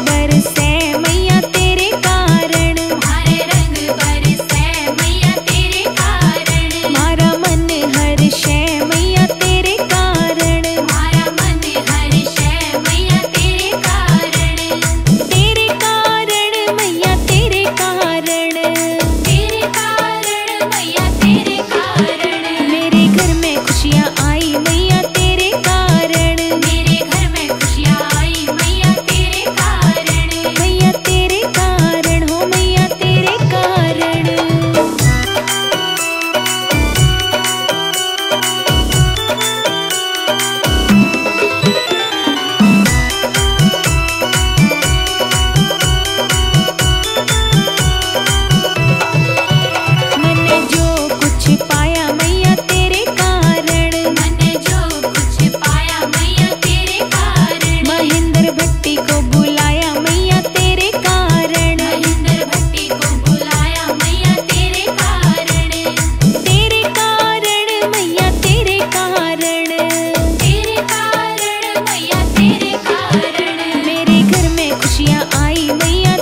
बरस में खुशियाँ आई मैया